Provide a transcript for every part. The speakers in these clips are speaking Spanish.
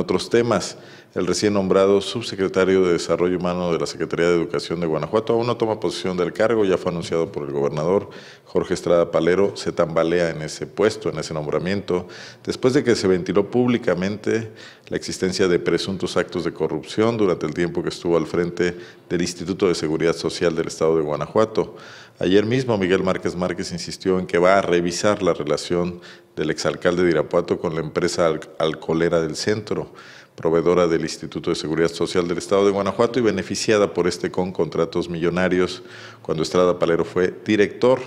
Otros temas, el recién nombrado subsecretario de Desarrollo Humano de la Secretaría de Educación de Guanajuato aún no toma posición del cargo, ya fue anunciado por el gobernador Jorge Estrada Palero, se tambalea en ese puesto, en ese nombramiento, después de que se ventiló públicamente la existencia de presuntos actos de corrupción durante el tiempo que estuvo al frente del Instituto de Seguridad Social del Estado de Guanajuato. Ayer mismo Miguel Márquez Márquez insistió en que va a revisar la relación del exalcalde de Irapuato con la empresa alcoholera del centro, proveedora del Instituto de Seguridad Social del Estado de Guanajuato y beneficiada por este con contratos millonarios cuando Estrada Palero fue director.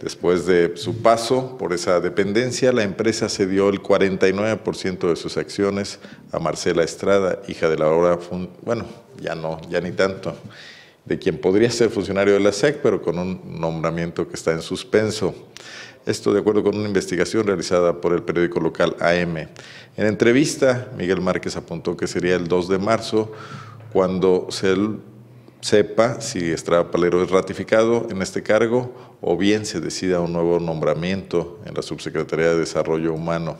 Después de su paso por esa dependencia, la empresa cedió el 49% de sus acciones a Marcela Estrada, hija de la ahora, bueno, ya no, ya ni tanto, de quien podría ser funcionario de la SEC, pero con un nombramiento que está en suspenso. Esto de acuerdo con una investigación realizada por el periódico local AM. En entrevista, Miguel Márquez apuntó que sería el 2 de marzo cuando se sepa si Estrada Palero es ratificado en este cargo o bien se decida un nuevo nombramiento en la Subsecretaría de Desarrollo Humano.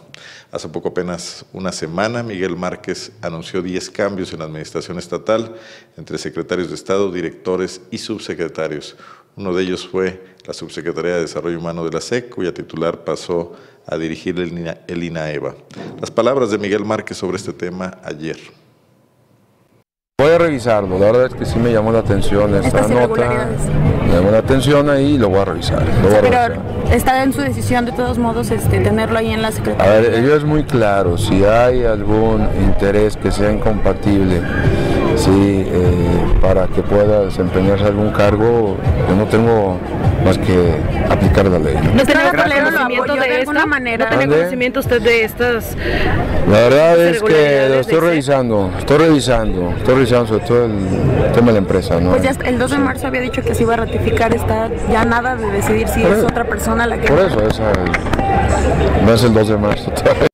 Hace poco apenas una semana, Miguel Márquez anunció 10 cambios en la administración estatal entre secretarios de Estado, directores y subsecretarios. Uno de ellos fue la Subsecretaría de Desarrollo Humano de la SEC, cuya titular pasó a dirigir el INAEVA. Las palabras de Miguel Márquez sobre este tema ayer. Voy a revisarlo, la verdad es que sí me llamó la atención esta nota, me llamó la atención ahí y lo voy a revisar. Pero está en su decisión de todos modos este, tenerlo ahí en la Secretaría. A ver, ello es muy claro, si hay algún interés que sea incompatible, sí, eh, para que pueda desempeñarse algún cargo, yo no tengo más que aplicar la ley. ¿No, tenía conocimiento de, alguna manera? ¿No tenía conocimiento usted de estas? La verdad es que lo estoy revisando, estoy revisando, estoy revisando sobre todo el tema de la empresa. ¿no? Pues ya el 2 de marzo había dicho que se iba a ratificar, está ya nada de decidir si es otra persona la que... Por eso, esa, no es el 2 de marzo todavía.